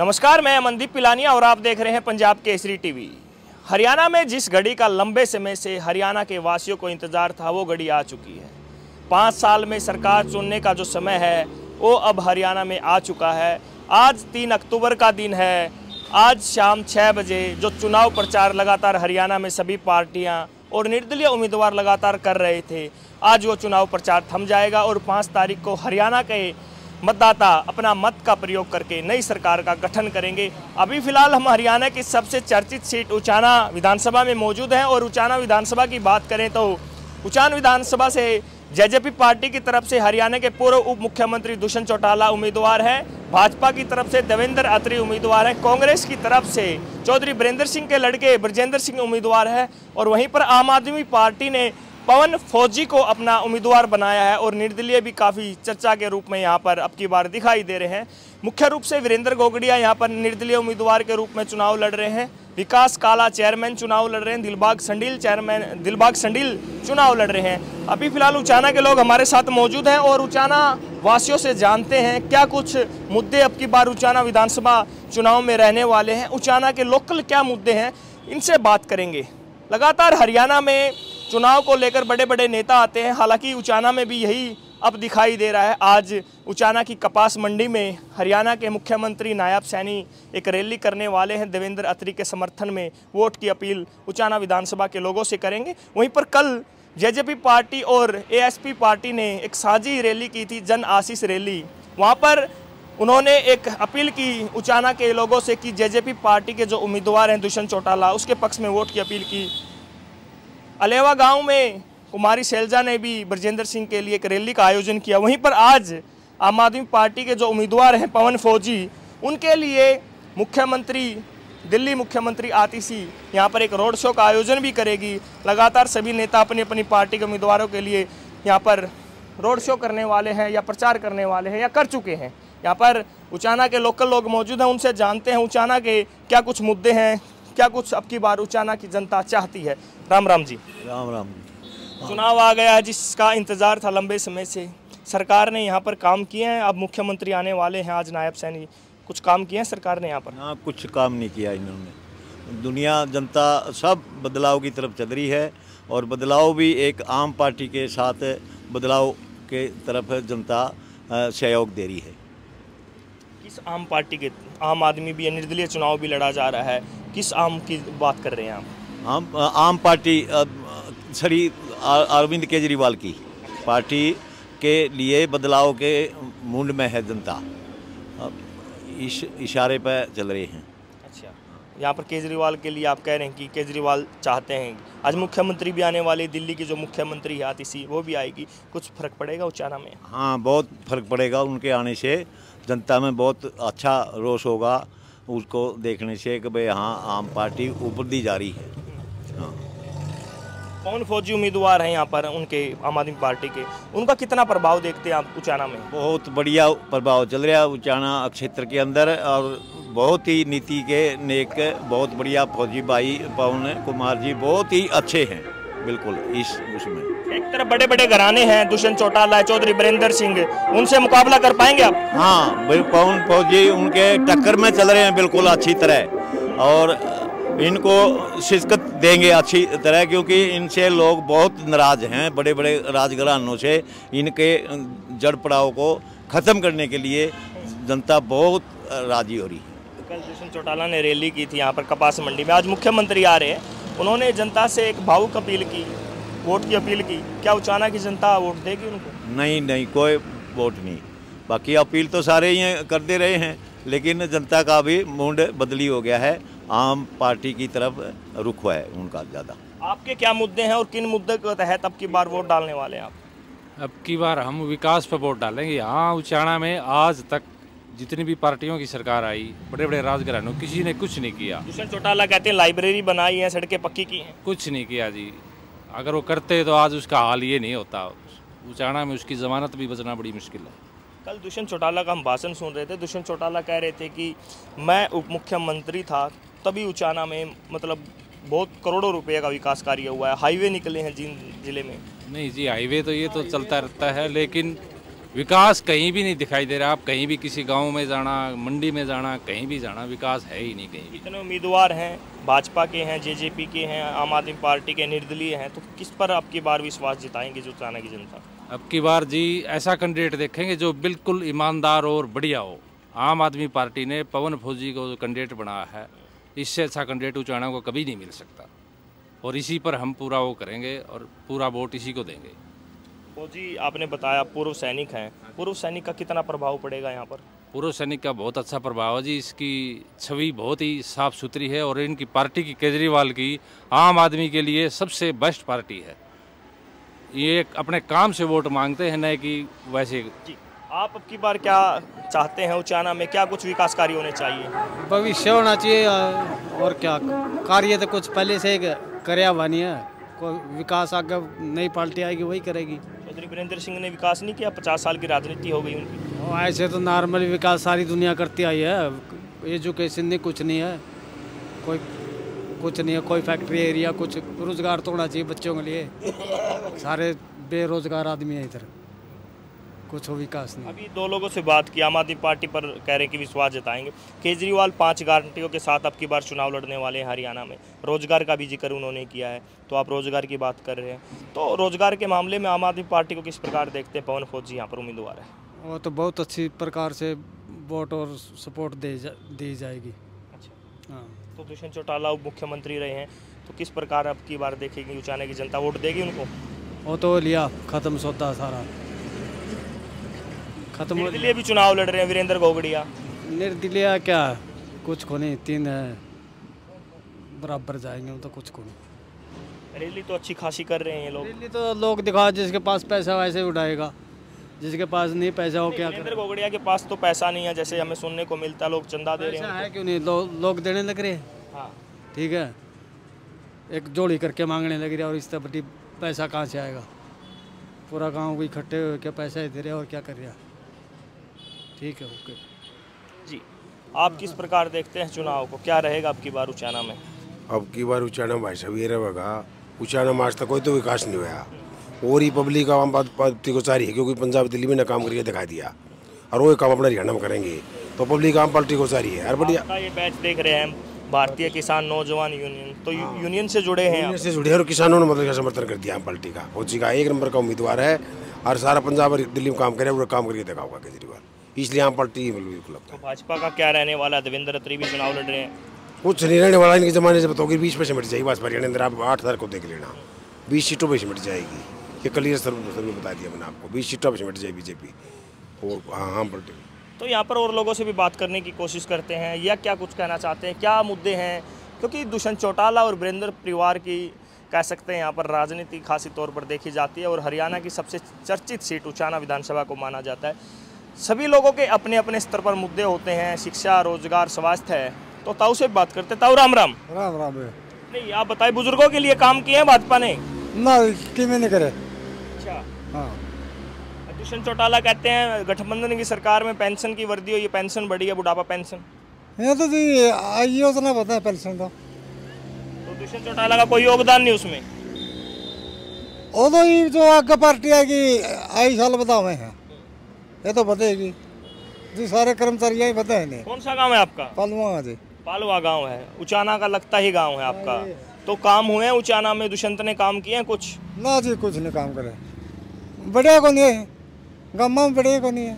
नमस्कार, मैं अमनदीप पिलानिया और आप देख रहे हैं पंजाब केसरी टीवी। हरियाणा में जिस घड़ी का लंबे समय से हरियाणा के वासियों को इंतज़ार था, वो घड़ी आ चुकी है। पाँच साल में सरकार चुनने का जो समय है, वो अब हरियाणा में आ चुका है। आज तीन अक्टूबर का दिन है। आज शाम छः बजे जो चुनाव प्रचार लगातार हरियाणा में सभी पार्टियाँ और निर्दलीय उम्मीदवार लगातार कर रहे थे, आज वो चुनाव प्रचार थम जाएगा और पाँच तारीख को हरियाणा के मतदाता अपना मत का प्रयोग करके नई सरकार का गठन करेंगे। अभी फ़िलहाल हम हरियाणा की सबसे चर्चित सीट उचाना विधानसभा में मौजूद हैं और उचाना विधानसभा की बात करें तो उचान विधानसभा से जेजेपी पार्टी की तरफ़ से हरियाणा के पूर्व उप मुख्यमंत्री दुष्यंत चौटाला उम्मीदवार हैं। भाजपा की तरफ़ से देवेंद्र अत्री उम्मीदवार हैं। कांग्रेस की तरफ़ से चौधरी बीरेंद्र सिंह के लड़के ब्रजेंद्र सिंह उम्मीदवार हैं और वहीं पर आम आदमी पार्टी ने पवन फौजी को अपना उम्मीदवार बनाया है और निर्दलीय भी काफ़ी चर्चा के रूप में यहाँ पर अब की बार दिखाई दे रहे हैं। मुख्य रूप से वीरेंद्र गोगड़िया यहाँ पर निर्दलीय उम्मीदवार के रूप में चुनाव लड़ रहे हैं। विकास काला चेयरमैन चुनाव लड़ रहे हैं। दिलबाग संडील चेयरमैन, दिलबाग संडील चुनाव लड़ रहे हैं। अभी फ़िलहाल उचाना के लोग हमारे साथ मौजूद हैं और उचाना वासियों से जानते हैं क्या कुछ मुद्दे अब की बार उचाना विधानसभा चुनाव में रहने वाले हैं। उचाना के लोकल क्या मुद्दे हैं, इनसे बात करेंगे। लगातार हरियाणा में चुनाव को लेकर बड़े बड़े नेता आते हैं। हालाँकि उचाना में भी यही अब दिखाई दे रहा है। आज उचाना की कपास मंडी में हरियाणा के मुख्यमंत्री नायब सैनी एक रैली करने वाले हैं। देवेंद्र अत्री के समर्थन में वोट की अपील उचाना विधानसभा के लोगों से करेंगे। वहीं पर कल जेजेपी पार्टी और एएसपी पार्टी ने एक साझी रैली की थी, जन आशीष रैली। वहाँ पर उन्होंने एक अपील की उचाना के लोगों से कि जेजेपी पार्टी के जो उम्मीदवार हैं दुष्यंत चौटाला, उसके पक्ष में वोट की अपील की। अलेवा गाँव में कुमारी शैलजा ने भी ब्रजेंद्र सिंह के लिए एक रैली का आयोजन किया। वहीं पर आज आम आदमी पार्टी के जो उम्मीदवार हैं पवन फौजी, उनके लिए मुख्यमंत्री, दिल्ली मुख्यमंत्री आतिशी यहाँ पर एक रोड शो का आयोजन भी करेगी। लगातार सभी नेता अपनी अपनी पार्टी के उम्मीदवारों के लिए यहाँ पर रोड शो करने वाले हैं या प्रचार करने वाले हैं या कर चुके हैं। यहाँ पर उचाना के लोकल लोग मौजूद हैं, उनसे जानते हैं उचाना के क्या कुछ मुद्दे हैं, क्या कुछ अब की बार उचाना की जनता चाहती है। राम राम जी। राम राम। चुनाव आ गया है जिसका इंतज़ार था लंबे समय से। सरकार ने यहाँ पर काम किए हैं। अब मुख्यमंत्री आने वाले हैं। आज नायब सैनी कुछ काम किए हैं सरकार ने यहाँ पर? हाँ कुछ काम नहीं किया इन्होंने। दुनिया जनता सब बदलाव की तरफ़ चल रही है और बदलाव भी एक आम पार्टी के साथ बदलाव के तरफ़ जनता सहयोग दे रही है। किस आम पार्टी के आम आदमी भी निर्दलीय चुनाव भी लड़ा जा रहा है। किस आम की बात कर रहे हैं आप? आम आम पार्टी श्री अरविंद केजरीवाल की। पार्टी के लिए बदलाव के मूड में है जनता। इस इशारे पर चल रहे हैं। अच्छा। यहाँ पर केजरीवाल के लिए आप कह रहे हैं कि केजरीवाल चाहते हैं। आज मुख्यमंत्री भी आने वाले दिल्ली की जो मुख्यमंत्री है आतिशी वो भी आएगी। कुछ फ़र्क पड़ेगा उचाना में? हाँ बहुत फ़र्क पड़ेगा उनके आने से। जनता में बहुत अच्छा रोष होगा उसको देखने से कि भाई हाँ आम पार्टी ऊपर दी जा रही हाँ। कौन फौजी उम्मीदवार हैं यहाँ पर उनके आम आदमी पार्टी के? उनका कितना प्रभाव देखते हैं आप उचाना में? बहुत बढ़िया प्रभाव चल रहा है उचाना क्षेत्र के अंदर और बहुत ही नीति के नेक बहुत बढ़िया फौजी भाई पवन कुमार जी बहुत ही अच्छे हैं बिल्कुल इस उसमें। एक तरफ़ बड़े बड़े घराने हैं दुष्यंत चौटाला चौधरी बीरेंद्र सिंह उनसे मुकाबला कर पाएँगे आप? हाँ पवन फौजी उनके टक्कर में चल रहे हैं बिल्कुल अच्छी तरह। और इनको शिरकत देंगे अच्छी तरह क्योंकि इनसे लोग बहुत नाराज़ हैं बड़े बड़े राजघरानों से इनके जड़ पड़ाव को ख़त्म करने के लिए जनता बहुत राज़ी हो रही है। कल दुष्यंत चौटाला ने रैली की थी यहाँ पर कपास मंडी में। आज मुख्यमंत्री आ रहे हैं। उन्होंने जनता से एक भावुक अपील की वोट की अपील की। क्या उचाना की जनता वोट देगी उनको? नहीं नहीं कोई वोट नहीं। बाकी अपील तो सारे ही करते रहे हैं लेकिन जनता का भी मूड बदली हो गया है। आम पार्टी की तरफ़ रुख है उनका ज़्यादा। आपके क्या मुद्दे हैं और किन मुद्दे के तहत अब की बार वोट डालने वाले हैं आप? अब की बार हम विकास पर वोट डालेंगे। यहाँ उचाणा में आज तक जितनी भी पार्टियों की सरकार आई बड़े बड़े राजघरानों किसी ने कुछ नहीं किया। दुष्यंत चौटाला कहते हैं लाइब्रेरी बनाई है सड़कें पक्की की हैं। कुछ नहीं किया जी। अगर वो करते तो आज उसका हाल ये नहीं होता। उचाणा में उसकी जमानत भी बचना बड़ी मुश्किल है। कल दुष्यंत चौटाला का हम भाषण सुन रहे थे। दुष्यंत चौटाला कह रहे थे कि मैं उप मुख्यमंत्री था तभी उचाना में मतलब बहुत करोड़ों रुपए का विकास कार्य हुआ है। हाईवे निकले हैं जिन ज़िले में। नहीं जी हाईवे तो ये तो चलता रहता है लेकिन विकास कहीं भी नहीं दिखाई दे रहा। आप कहीं भी किसी गाँव में जाना मंडी में जाना कहीं भी जाना विकास है ही नहीं कहीं भी। इतने उम्मीदवार हैं भाजपा के हैं जेजेपी के हैं आम आदमी पार्टी के निर्दलीय हैं तो किस पर आपकी बार विश्वास जिताएँगे जो चाना की जनता? अब की बार जी ऐसा कैंडिडेट देखेंगे जो बिल्कुल ईमानदार और बढ़िया हो। आम आदमी पार्टी ने पवन फौजी को जो कैंडिडेट बनाया है। इससे अच्छा कैंडिडेट उचाना को कभी नहीं मिल सकता। और इसी पर हम पूरा वो करेंगे और पूरा वोट इसी को देंगे। फौजी आपने बताया पूर्व सैनिक हैं। पूर्व सैनिक का कितना प्रभाव पड़ेगा यहाँ पर? पूर्व सैनिक का बहुत अच्छा प्रभाव है जी। इसकी छवि बहुत ही साफ़ सुथरी है और इनकी पार्टी की केजरीवाल की आम आदमी के लिए सबसे बेस्ट पार्टी है। ये अपने काम से वोट मांगते हैं न कि वैसे जी। आप अब की बार क्या चाहते हैं उचाना में? क्या कुछ विकास कार्य होने चाहिए? भविष्य होना चाहिए और क्या? कार्य तो कुछ पहले से करया नहीं है। कोई विकास आगे नई पार्टी आएगी वही करेगी। चौधरी वीरेंद्र सिंह ने विकास नहीं किया? पचास साल की राजनीति हो गई उनकी। ऐसे तो नॉर्मल विकास सारी दुनिया करती आई है। एजुकेशन नहीं कुछ नहीं है। कोई कुछ नहीं है। कोई फैक्ट्री एरिया कुछ रोज़गार तो होना चाहिए बच्चों के लिए। सारे बेरोजगार आदमी हैं इधर। कुछ हो विकास नहीं। अभी दो लोगों से बात की आम आदमी पार्टी पर कह रहे हैं कि विश्वास जताएँगे। केजरीवाल पाँच गारंटियों के साथ अब की बार चुनाव लड़ने वाले हैं हरियाणा में। रोज़गार का भी ज़िक्र उन्होंने किया है तो आप रोज़गार की बात कर रहे हैं। तो रोज़गार के मामले में आम आदमी पार्टी को किस प्रकार देखते हैं? पवन फौजी यहाँ पर उम्मीदवार है। वो तो बहुत अच्छी प्रकार से वोट और सपोर्ट दे जा, दी जाएगी। अच्छा। हाँ। तो दुष्यंत चौटाला उप मुख्यमंत्री रहे हैं तो किस प्रकार अब की बार देखेगी? उचाने की जनता वोट देगी उनको? वो तो लिया खत्म सौदा सारा। खत्म निर्दलीय भी चुनाव लड़ रहे हैं वीरेंद्र गोगड़िया निर्दलीय क्या? कुछ को नहीं तीन है। बराबर जाएँगे तो कुछ को नहीं। रैली तो अच्छी खासी कर रहे हैं ये लोग। रैली तो लोग दिखा जिसके पास पैसा वैसे उठाएगा। जिसके पास नहीं पैसा हो क्या वीरेंद्र गोगड़िया के पास तो पैसा नहीं है जैसे हमें सुनने को मिलता है लोग चंदा दे रहे हैं है क्यों नहीं? लो, लोग देने लग रहे हाँ। ठीक है? एक जोड़ी करके मांगने लग रहे और इस तरह पैसा कहाँ से आएगा? पूरा गाँव को इकट्ठे क्या पैसा ही दे रहे और क्या कर रहा ठीक है ओके। जी आप किस प्रकार देखते हैं चुनाव को? क्या रहेगा अब की बार उचाना में? अब की बार उचाना भाई साहब ये रहेगा उचाना में आज तक कोई तो विकास नहीं हुआ। और ही पब्लिक आम पार्टी को सारी है क्योंकि पंजाब दिल्ली में ना काम करके दिखा दिया। और वो काम अपना हरियाणा में करेंगे तो पब्लिक आम पार्टी को सारी है। और बढ़िया ये बैच देख रहे हैं भारतीय किसान नौजवान यूनियन तो यूनियन से जुड़े हैं यूनियन से जुड़े हैं और किसानों ने मतलब समर्थन कर दिया आम पार्टी का। फौजी का एक नंबर का उम्मीदवार है और सारा पंजाब और दिल्ली में काम करे वो काम करके दिखाऊँगा केजरीवाल। इसलिए आम पार्टी बिल्कुल तो भाजपा का क्या रहने वाला है? देवेंद्र अत्री भी चुनाव लड़ रहे हैं। कुछ नहीं रहने वाला इनके जमाने से बताओगे बीस पे सिमट जाएगी भाजपा हरियाणा अंदर आप आठ हज़ार को देख लेना। बीस सीटों पर सिमट जाएगी। ये क्लियर सर सर बता दिया मैंने आपको। बीस सीटों पर सिमट जाए बीजेपी। और हाँ आम पार्टी। तो यहाँ पर और लोगों से भी बात करने की कोशिश करते हैं या क्या कुछ कहना चाहते हैं? क्या मुद्दे हैं? क्योंकि दुष्यंत चौटाला और वीरेंद्र परिवार की कह सकते हैं यहाँ पर राजनीति खासी तौर पर देखी जाती है और हरियाणा की सबसे चर्चित सीट उचाना विधानसभा को माना जाता है। सभी लोगों के अपने अपने स्तर पर मुद्दे होते हैं शिक्षा रोज़गार स्वास्थ्य है। तो ताऊ से बात करते ताऊ राम राम। राम राम नहीं आप बताए बुज़ुर्गों के लिए काम किए हैं भाजपा ने? ना नहीं करे। अच्छा। हाँ। दुष्यंत चौटाला कहते हैं गठबंधन की सरकार में पेंशन की वर्दी हुई है पेंशन बढ़ी है बुढ़ापा पेंशन। ये तो जी योजना पता है पेंशन का तो दुष्यंत चौटाला का कोई योगदान नहीं उसमें? ही जो आगे पार्टी आएगी आई साल बतावे हैं। ये तो बताएगी जी। सारे कर्मचारी यही नहीं कौन सा गाँव है आपका? पालवा जी। पालवा गाँव है। उचाना का लगता ही गाँव है आपका। तो काम हुए हैं उचाना में? दुष्यंत ने काम किए हैं कुछ? ना जी कुछ नहीं काम करे। बढ़िया को नहीं है। गामा में बढ़िया को नहीं है।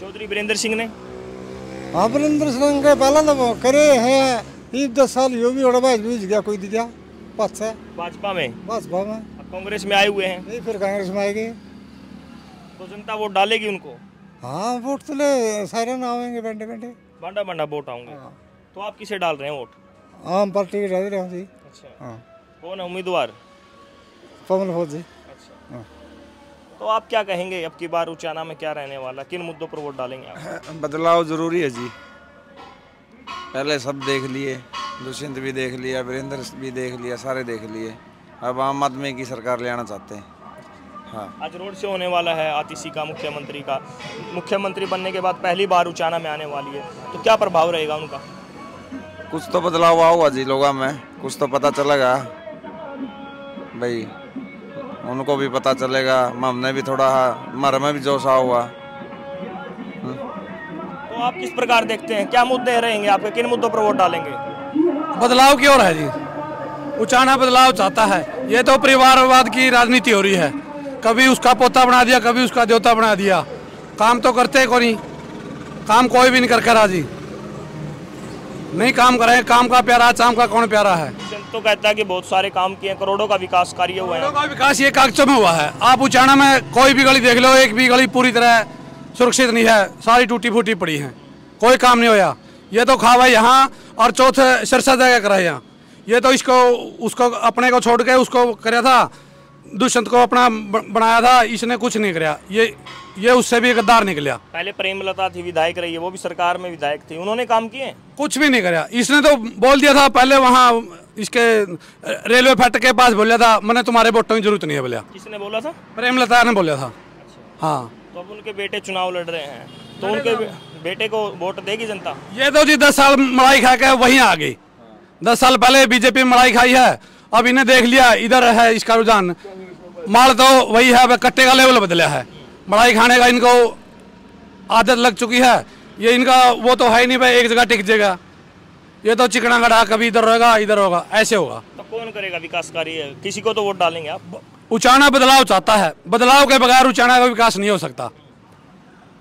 चौधरी वीरेंद्र सिंह ने? हाँ वीरेंद्र सिंह के पहला तो करे हैं। ये दस साल यो भी बड़ा बीज गया कोई दिया। पाँच भाजपा में? भाजपा में। कांग्रेस में आए हुए हैं। नहीं फिर कांग्रेस में आएगी। तो जनता वोट डालेगी उनको? हाँ वोट तो ले सारे ना आएँगे बेंटे बेंटे बांडा बांडा वोट आऊँगे। तो आप किसे डाल रहे हैं वोट? आम पार्टी के डाल रहे हैं जी। अच्छा। हाँ। कौन है उम्मीदवार? पवन फौज जी। अच्छा। हाँ। तो आप क्या कहेंगे अब की बार उचाना में क्या रहने वाला किन मुद्दों पर वोट डालेंगे आप? बदलाव ज़रूरी है जी। पहले सब देख लिए दुष्यंत भी देख लिया वीरेंद्र भी देख लिया सारे देख लिए। अब आम आदमी की सरकार ले आना चाहते हैं। हाँ। आज रोड शो होने वाला है आतिशी का मुख्यमंत्री का। मुख्यमंत्री बनने के बाद पहली बार उचाना में आने वाली है। तो क्या प्रभाव रहेगा उनका? कुछ तो बदलाव होगा जी लोगों में। कुछ तो पता चलेगा। भाई उनको भी पता चलेगा। हमने भी थोड़ा हमारे में भी जोश आ हुआ। तो आप किस प्रकार देखते हैं? क्या मुद्दे रहेंगे आपके? किन मुद्दों पर वोट डालेंगे? बदलाव की ओर है जी। उचाना बदलाव चाहता है। ये तो परिवारवाद की राजनीति हो रही है। कभी उसका पोता बना दिया कभी उसका देवता बना दिया। काम तो करते को नहीं काम कोई भी नहीं करके राज़ी। नहीं काम करें काम का प्यारा चाम का कौन प्यारा है? तो कहता है कि बहुत सारे काम किए करोड़ों का विकास कार्य हुआ है। का विकास ये कागजों में हुआ है। आप उचाना में कोई भी गली देख लो एक भी गली पूरी तरह सुरक्षित नहीं है सारी टूटी फूटी पड़ी है। कोई काम नहीं होया। ये तो खावा यहाँ और चौथे सिरसा जगह करा यहाँ ये तो इसको उसको अपने को छोड़ के उसको कराया था। दुष्यंत को अपना बनाया था इसने कुछ नहीं कराया ये ये उससे भी गद्दार निकला। पहले प्रेमलता थी विधायक रही है वो भी सरकार में विधायक थी। उन्होंने काम किए? कुछ भी नहीं कराया इसने तो बोल दिया था पहले वहाँ इसके रेलवे फट के पास बोला था मैंने तुम्हारे वोटों की ज़रूरत नहीं है बोलिया किसने बोला था? प्रेमलता ने बोला था। अच्छा। हाँ। तो अब उनके बेटे चुनाव लड़ रहे हैं। तो उनके बेटे को वोट देगी जनता? ये तो जी दस साल मलाई खा के वहीं आ गई। दस साल पहले बीजेपी में मलाई खाई है अब इन्हें देख लिया इधर है इसका रुझान। माल तो वही है अब कट्टे का लेवल बदला है। मलाई खाने का इनको आदत लग चुकी है। ये इनका वो तो है ही नहीं भाई एक जगह टिक जाएगा। ये तो चिकना गढ़ा कभी इधर रहेगा इधर होगा ऐसे होगा। तो कौन करेगा विकास कार्य किसी को तो वोट डालेंगे आप। उचाना बदलाव चाहता है। बदलाव के बगैर उचाना का विकास नहीं हो सकता।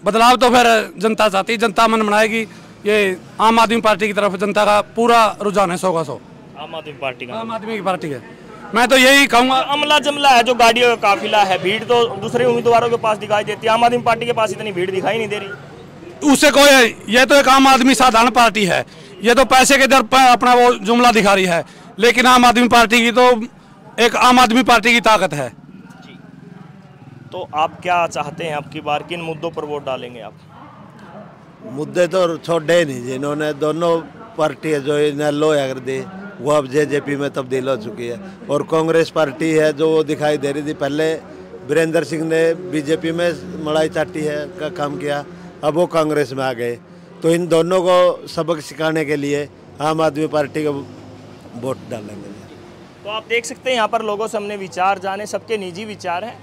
बदलाव तो फिर जनता चाहती जनता मन बनाएगी ये आम आदमी पार्टी की तरफ़ जनता का पूरा रुझान है सौ का सौ। आम आदमी पार्टी का। आम आदमी की पार्टी है। मैं तो यही कहूँगा। अमला जमला है जो गाड़ियों का काफिला है। भीड़ तो दूसरे उम्मीदवारों के पास दिखाई देती है। आम आदमी पार्टी के पास इतनी भीड़ दिखाई नहीं दे रही। उससे कोई ये तो एक आम आदमी साधारण पार्टी है। ये तो पैसे के दर पर अपना वो जुमला दिखा रही है। लेकिन आम आदमी पार्टी की तो एक आम आदमी पार्टी की ताकत है। तो आप क्या चाहते हैं आपकी बार? किन मुद्दों पर वोट डालेंगे आप? मुद्दे तो छोड़े ही नहीं जिन्होंने दोनों पार्टी जो इन्हें लो कर दी। वो अब जेजेपी में तब्दील हो चुकी है। और कांग्रेस पार्टी है जो वो दिखाई दे रही थी। पहले वीरेंद्र सिंह ने बीजेपी में मड़ाई चाटी है, का काम किया। अब वो कांग्रेस में आ गए। तो इन दोनों को सबक सिखाने के लिए आम आदमी पार्टी को वोट डालेंगे तो आप देख सकते हैं, यहाँ पर लोगों से हमने विचार जाने, सबके निजी विचार हैं।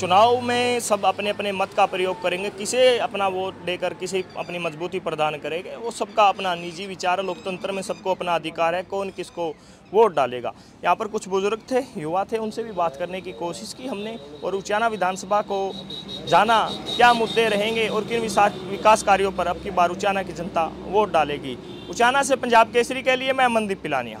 चुनाव में सब अपने अपने मत का प्रयोग करेंगे। किसे अपना वोट देकर किसे अपनी मजबूती प्रदान करेंगे, वो सबका अपना निजी विचार, लोकतंत्र में सबको अपना अधिकार है, कौन किसको वोट डालेगा। यहाँ पर कुछ बुज़ुर्ग थे, युवा थे, उनसे भी बात करने की कोशिश की हमने और उचाना विधानसभा को जाना क्या मुद्दे रहेंगे और किन विकास कार्यों पर अब की बार उचाना की जनता वोट डालेगी। उचाना से पंजाब केसरी के लिए मैं मनदीप पिलानिया।